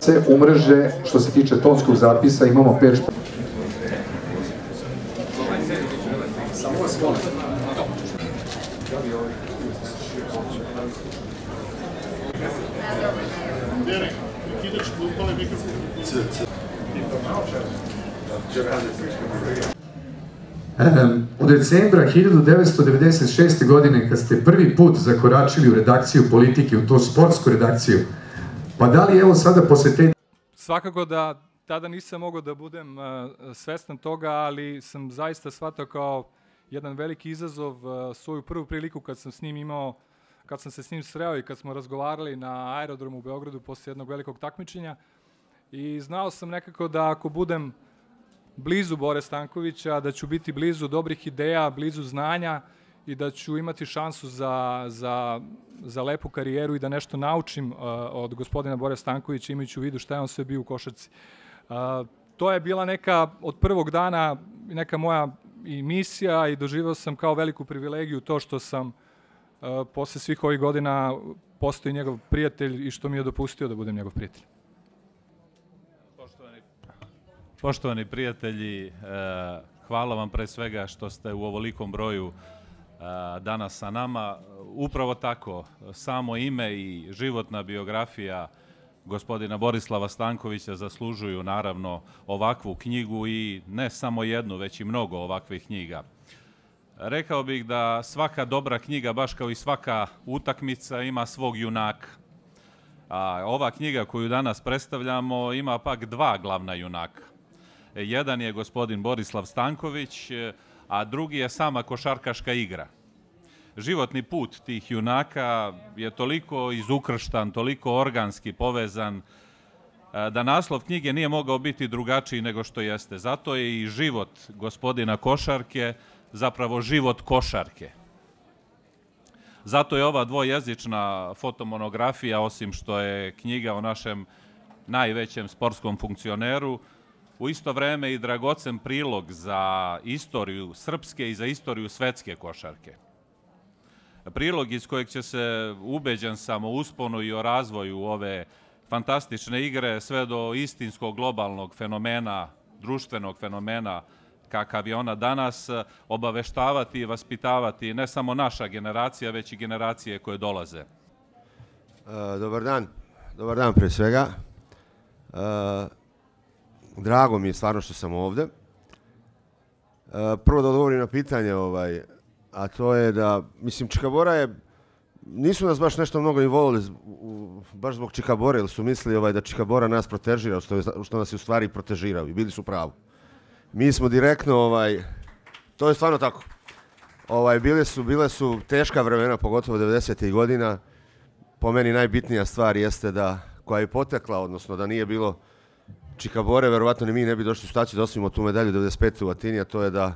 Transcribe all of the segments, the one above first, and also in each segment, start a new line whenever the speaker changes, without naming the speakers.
Se umreže što se tiče tonskog zapisa imamo 5 decembra 1996. godine, kad ste prvi put zakoračili u redakciju politike, u tu sportsku redakciju, pa da li evo sada posle te
Svakako da tada nisam mogao da budem uh, svestan toga, ali sam zaista shvatao kao jedan veliki izazov uh, svoju prvu priliku kad sam s njim imao, kad sam se s njim sreo i kad smo razgovarali na aerodromu u Beogradu posle jednog velikog takmičenja. I znao sam nekako da ako budem blizu Bore Stankovića, da ću biti blizu dobrih ideja, blizu znanja i da ću imati šansu za, za, za lepu karijeru i da nešto naučim uh, od gospodina Bore Stankovića imajući u vidu šta je on sve bio u košarci. Uh, to je bila neka od prvog dana neka moja i misija i doživao sam kao veliku privilegiju to što sam uh, posle svih ovih godina postoji njegov prijatelj i što mi je dopustio da budem njegov prijatelj.
Poštovani, poštovani prijatelji, e, hvala vam pre svega što ste u ovolikom broju e, danas sa nama. Upravo tako, samo ime i životna biografija gospodina Borislava Stankovića zaslužuju naravno ovakvu knjigu i ne samo jednu, već i mnogo ovakvih knjiga. Rekao bih da svaka dobra knjiga, baš kao i svaka utakmica, ima svog junaka. A ova knjiga koju danas predstavljamo ima pak dva glavna junaka. Jedan je gospodin Borislav Stanković, a drugi je sama košarkaška igra. Životni put tih junaka je toliko izukrštan, toliko organski povezan, da naslov knjige nije mogao biti drugačiji nego što jeste. Zato je i život gospodina košarke zapravo život košarke. Zato je ova dvojezična fotomonografija, osim što je knjiga o našem najvećem sportskom funkcioneru, u isto vreme i dragocen prilog za istoriju srpske i za istoriju svetske košarke. Prilog iz kojeg će se, ubeđen sam, o usponu i o razvoju ove fantastične igre sve do istinskog globalnog fenomena, društvenog fenomena kakav je ona danas, obaveštavati i vaspitavati ne samo naša generacija, već i generacije koje dolaze.
E, dobar dan. Dobar dan pre svega. E, drago mi je stvarno što sam ovde. E, prvo da odgovorim na pitanje, ovaj, a to je da, mislim, Čikabora je, nisu nas baš nešto mnogo ni volili, baš zbog Čikabore, ili su mislili ovaj, da Čikabora nas protežira, što, što nas je u stvari protežirao i bili su pravu mi smo direktno ovaj to je stvarno tako. Ovaj bile su bile su teška vremena pogotovo 90. godina. Po meni najbitnija stvar jeste da koja je potekla, odnosno da nije bilo Čikabore, verovatno ni mi ne bi došli u staciju da osvimo tu medalju 95. u Atini, a to je da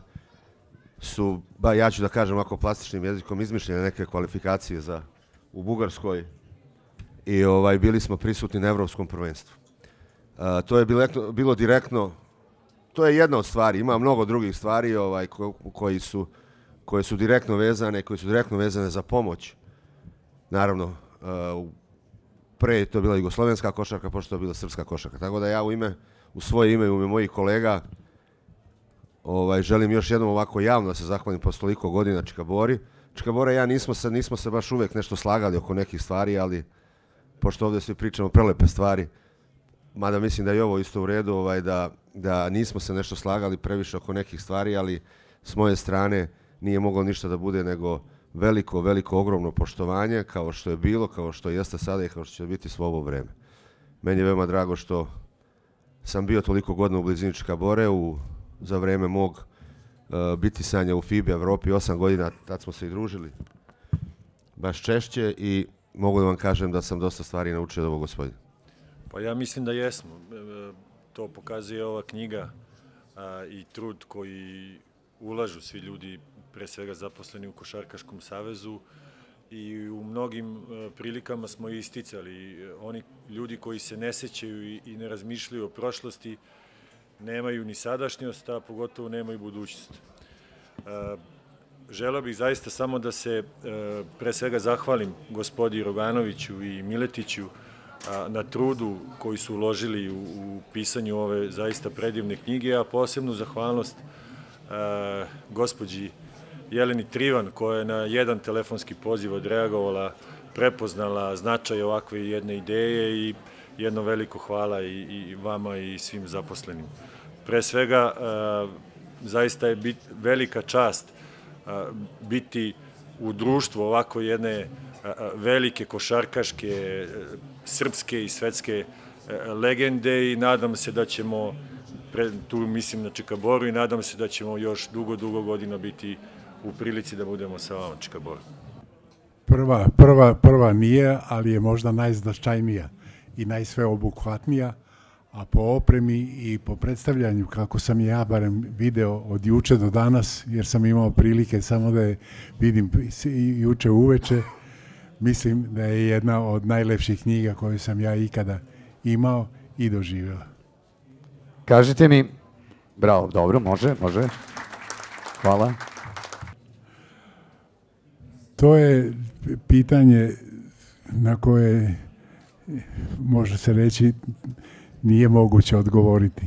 su, ba, ja ću da kažem ovako plastičnim jezikom, izmišljene neke kvalifikacije za, u Bugarskoj i ovaj bili smo prisutni na evropskom prvenstvu. Uh, to je bilo, bilo direktno to je jedna od stvari, ima mnogo drugih stvari ovaj ko, koji su koje su direktno vezane, koje su direktno vezane za pomoć. Naravno, uh, pre je to bila jugoslovenska košarka, pošto je bila srpska košarka. Tako da ja u ime u svoje ime, u ime mojih kolega ovaj želim još jednom ovako javno da se zahvalim posle toliko godina Čikabori. Čikabora ja nismo se nismo se baš uvek nešto slagali oko nekih stvari, ali pošto ovde svi pričamo prelepe stvari, mada mislim da je ovo isto u redu, ovaj, da, da nismo se nešto slagali previše oko nekih stvari, ali s moje strane nije moglo ništa da bude nego veliko, veliko, ogromno poštovanje, kao što je bilo, kao što jeste sada i kao što će biti svo ovo vreme. Meni je veoma drago što sam bio toliko godina u blizini Čikabore u, za vreme mog uh, biti sanja u FIBA Evropi, osam godina, tad smo se i družili baš češće i mogu da vam kažem da sam dosta stvari naučio od ovog gospodina.
Pa ja mislim da jesmo. E, to pokazuje ova knjiga a, i trud koji ulažu svi ljudi, pre svega zaposleni u Košarkaškom savezu i u mnogim e, prilikama smo isticali. Oni ljudi koji se ne sećaju i ne razmišljaju o prošlosti nemaju ni sadašnjost, a pogotovo nemaju budućnost. E, želeo bih zaista samo da se pre svega zahvalim gospodi Roganoviću i Miletiću na trudu koji su uložili u, pisanju ove zaista predivne knjige, a posebnu zahvalnost gospođi Jeleni Trivan koja je na jedan telefonski poziv odreagovala, prepoznala značaj ovakve jedne ideje i jedno veliko hvala i, i vama i svim zaposlenim. Pre svega, a, zaista je bit, velika čast a, biti u društvu ovako jedne velike košarkaške srpske i svetske e, legende i nadam se da ćemo, tu mislim na Čikaboru i nadam se da ćemo još dugo, dugo godina biti u prilici da budemo sa vama Čikaboru.
Prva, prva, prva nije, ali je možda najznačajnija i najsveobuhvatnija, a po opremi i po predstavljanju, kako sam ja barem video od juče do danas, jer sam imao prilike samo da je vidim juče uveče, mislim da je jedna od najlepših knjiga koju sam ja ikada imao i doživeo.
Kažite mi, bravo, dobro, može, može. Hvala.
To je pitanje na koje može se reći nije moguće odgovoriti.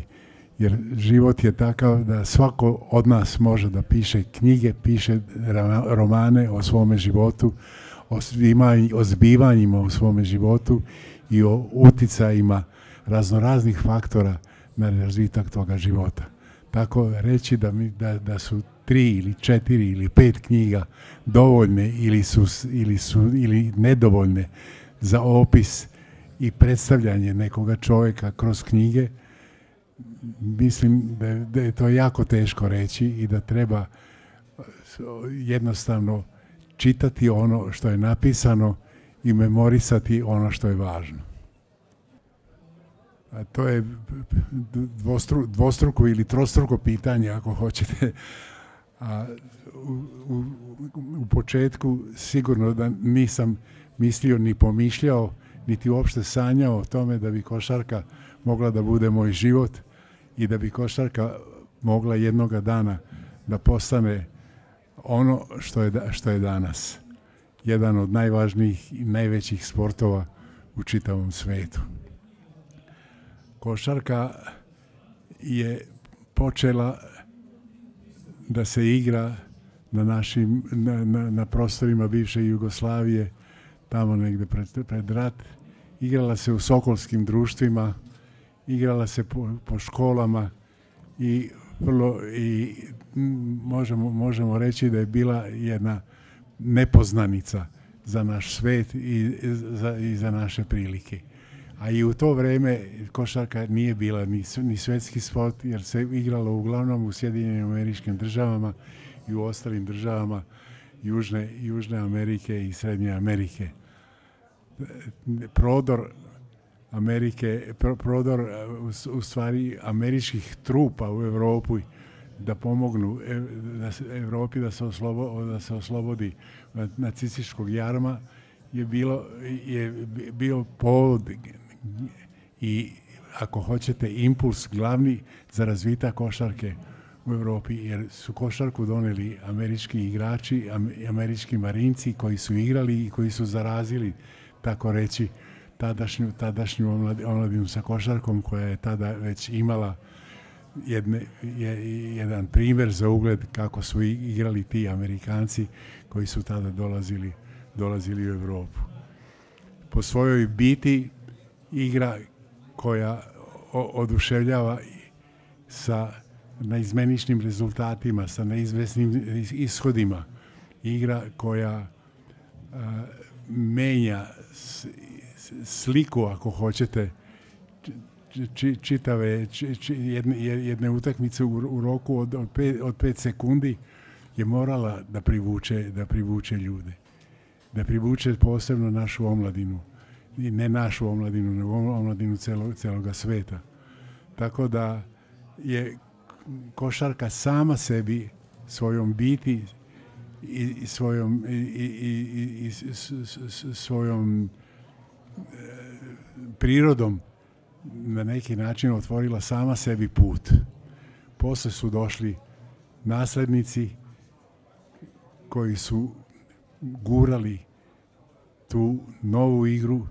Jer život je takav da svako od nas može da piše knjige, piše romane o svome životu, o, o zbivanjima u svome životu i o uticajima raznoraznih faktora na razvitak toga života. Tako reći da, mi, da, da su tri ili četiri ili pet knjiga dovoljne ili su, ili su ili nedovoljne za opis i predstavljanje nekoga čovjeka kroz knjige, mislim da, da je to jako teško reći i da treba jednostavno čitati ono što je napisano i memorisati ono što je važno. A to je dvostru, dvostruko ili trostruko pitanje ako hoćete. A u, u, u početku sigurno da nisam mislio ni pomišljao, niti uopšte sanjao o tome da bi košarka mogla da bude moj život i da bi košarka mogla jednoga dana da postane ono što je, što je danas. Jedan od najvažnijih i najvećih sportova u čitavom svetu. Košarka je počela da se igra na našim na, na, na prostorima bivše Jugoslavije tamo negde pred, pred rat igrala se u sokolskim društvima igrala se po, po školama i vrlo i možemo, možemo reći da je bila jedna nepoznanica za naš svet i za, i za naše prilike. A i u to vreme košarka nije bila ni, ni svetski sport, jer se igralo uglavnom u Sjedinjenim američkim državama i u ostalim državama Južne, Južne Amerike i Srednje Amerike. Prodor Amerike, prodor u, u stvari američkih trupa u Evropu da pomognu e, da se, Evropi da se, oslobo, da se oslobodi nacističkog jarma je bilo je bio povod i ako hoćete impuls glavni za razvitak košarke u Evropi jer su košarku doneli američki igrači, američki marinci koji su igrali i koji su zarazili tako reći tadašnju, tadašnju omladinu sa košarkom koja je tada već imala jedne, je, jedan primjer za ugled kako su igrali ti Amerikanci koji su tada dolazili, dolazili u Evropu. Po svojoj biti igra koja oduševljava sa neizmeničnim rezultatima, sa neizvesnim ishodima. Igra koja a, menja sliku, ako hoćete, či, čitave či, či, jedne, jedne utakmice u, u roku od, od, pet, od pet sekundi je morala da privuče, da privuče ljude. Da privuče posebno našu omladinu. I ne našu omladinu, nego omladinu celo, celoga sveta. Tako da je košarka sama sebi svojom biti i, i svojom i, i, i s, s, svojom e, prirodom na neki način otvorila sama sebi put. Posle su došli naslednici koji su gurali tu novu igru,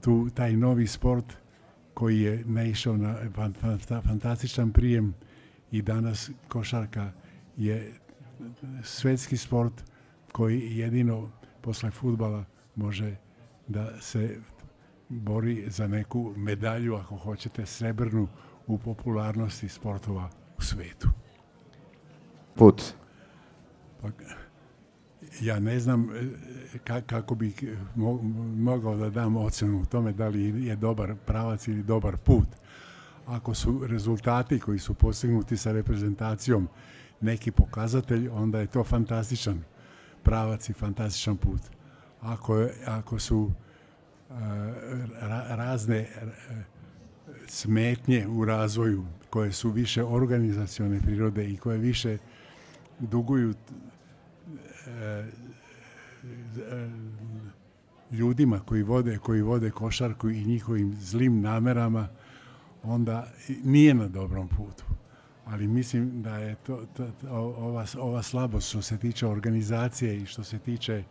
tu taj novi sport koji je naišao na fantastičan prijem i danas košarka je svetski sport koji jedino posle futbala može da se bori za neku medalju, ako hoćete, srebrnu u popularnosti sportova u svetu.
Put.
Pa, ja ne znam ka, kako bih mo, mogao da dam ocenu u tome da li je dobar pravac ili dobar put. Ako su rezultati koji su postignuti sa reprezentacijom neki pokazatelj, onda je to fantastičan pravac i fantastičan put. Ako, ako su razne smetnje u razvoju koje su više organizacione prirode i koje više duguju e, ljudima koji vode, koji vode košarku i njihovim zlim namerama, onda nije na dobrom putu. Ali mislim da je to, to, to, ova, ova slabost što se tiče organizacije i što se tiče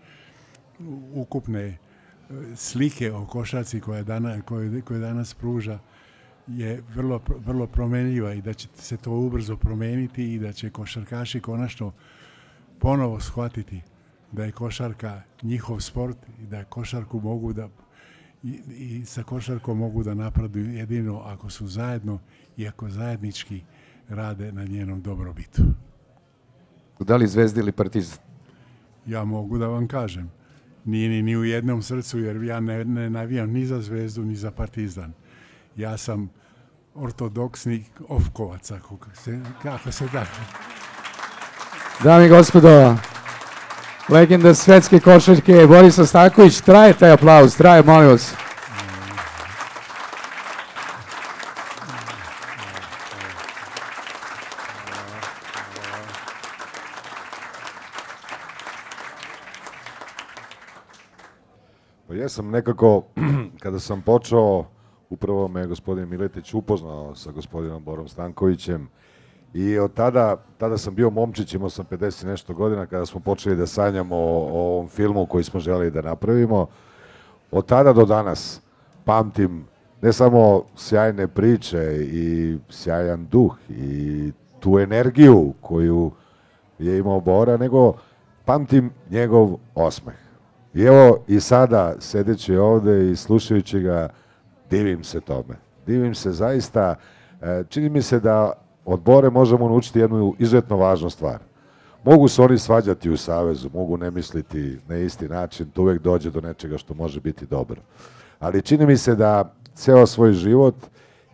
ukupne slike o košarci koja, dana, koje, koje danas pruža je vrlo, vrlo promenljiva i da će se to ubrzo promeniti i da će košarkaši konačno ponovo shvatiti da je košarka njihov sport i da košarku mogu da i, i sa košarkom mogu da napreduju jedino ako su zajedno i ako zajednički rade na njenom dobrobitu.
Da li Zvezda ili Partizan?
Ja mogu da vam kažem nije ni, ni u jednom srcu, jer ja ne, ne navijam ni za Zvezdu, ni za Partizan. Ja sam ortodoksni ofkovac, ako se, kako se da.
Dami i gospodo, legenda svetske košarke Boris Ostaković, traje taj aplauz, traje, molim vas.
ja sam nekako, kada sam počeo, upravo me gospodin Miletić upoznao sa gospodinom Borom Stankovićem i od tada, tada sam bio momčić, imao sam 50 nešto godina kada smo počeli da sanjamo o, o ovom filmu koji smo želeli da napravimo. Od tada do danas pamtim ne samo sjajne priče i sjajan duh i tu energiju koju je imao Bora, nego pamtim njegov osmeh. I evo i sada, sedeći ovde i slušajući ga, divim se tome. Divim se zaista, e, čini mi se da od Bore možemo naučiti jednu izuzetno važnu stvar. Mogu se oni svađati u Savezu, mogu ne misliti na isti način, to uvek dođe do nečega što može biti dobro. Ali čini mi se da ceo svoj život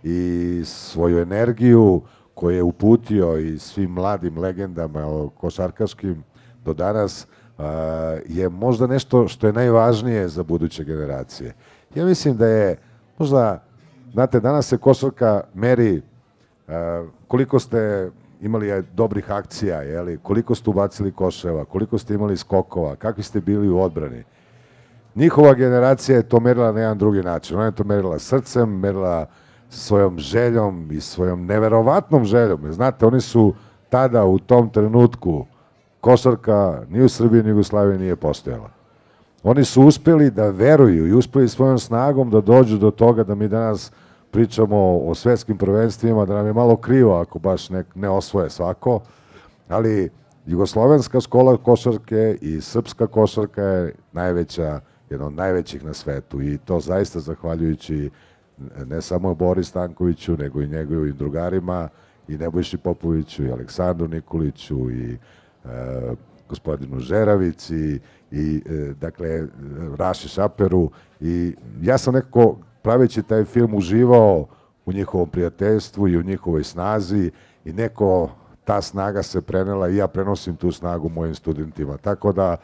i svoju energiju koju je uputio i svim mladim legendama košarkaškim do danas, je možda nešto što je najvažnije za buduće generacije. Ja mislim da je možda, znate, danas se košarka meri koliko ste imali dobrih akcija, jeli, koliko ste ubacili koševa, koliko ste imali skokova, kakvi ste bili u odbrani. Njihova generacija je to merila na jedan drugi način. Ona je to merila srcem, merila svojom željom i svojom neverovatnom željom. Znate, oni su tada u tom trenutku košarka ni u Srbiji ni u Jugoslaviji nije postojala. Oni su uspeli da veruju i uspeli svojom snagom da dođu do toga da mi danas pričamo o svetskim prvenstvima, da nam je malo krivo ako baš ne, ne osvoje svako, ali Jugoslovenska škola košarke i srpska košarka je najveća, jedna od najvećih na svetu i to zaista zahvaljujući ne samo Boris Stankoviću, nego i njegovim drugarima, i Nebojši Popoviću, i Aleksandru Nikoliću, i E, gospodinu Žeravici i e, dakle Raši Šaperu i ja sam nekako praveći taj film uživao u njihovom prijateljstvu i u njihovoj snazi i neko ta snaga se prenela i ja prenosim tu snagu mojim studentima. Tako da,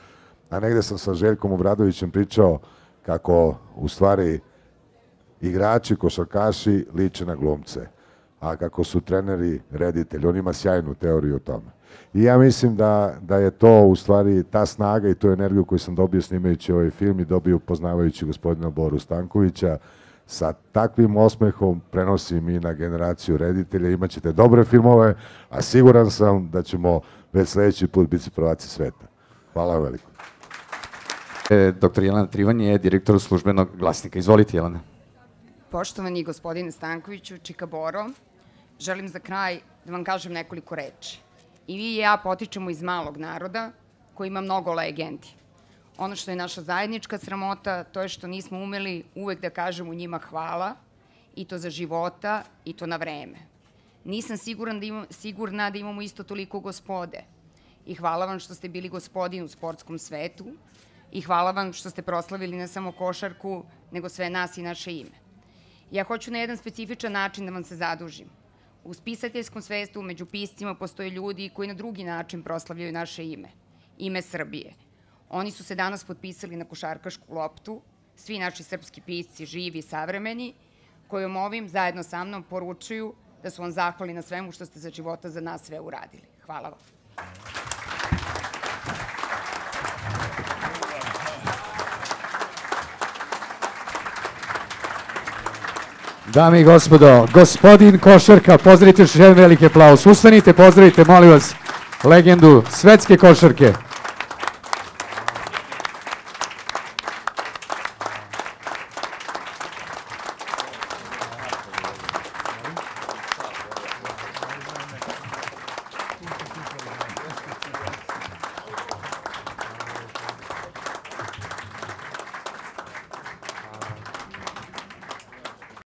a negde sam sa Željkom Obradovićem pričao kako u stvari igrači, košarkaši liče na glumce, a kako su treneri reditelji. On ima sjajnu teoriju o tome. I ja mislim da, da je to u stvari ta snaga i tu energiju koju sam dobio snimajući ovaj film i dobio poznavajući gospodina Boru Stankovića, sa takvim osmehom prenosim i na generaciju reditelja. Imaćete dobre filmove, a siguran sam da ćemo već sledeći put biti prvaci sveta. Hvala vam veliko.
E, Dr. Jelena Trivan je direktor službenog glasnika. Izvolite, Jelena.
Poštovani gospodine Stankoviću, Čika Boro, želim za kraj da vam kažem nekoliko reči. I vi i ja potičemo iz malog naroda koji ima mnogo legendi. Ono što je naša zajednička sramota, to je što nismo umeli uvek da kažemo njima hvala, i to za života, i to na vreme. Nisam siguran da imam, sigurna da imamo isto toliko gospode. I hvala vam što ste bili gospodin u sportskom svetu i hvala vam što ste proslavili ne samo košarku, nego sve nas i naše ime. Ja hoću na jedan specifičan način da vam se zadužim. U spisateljskom svetu među piscima postoje ljudi koji na drugi način proslavljaju naše ime. Ime Srbije. Oni su se danas potpisali na košarkašku loptu, svi naši srpski pisci, živi i savremeni, kojom ovim zajedno sa mnom poručuju da su vam zahvali na svemu što ste za života za nas sve uradili. Hvala vam.
Dame i gospodo, gospodin Košarka, pozdravite još jedan veliki aplaus. Ustanite, pozdravite, molim vas, legendu svetske košarke.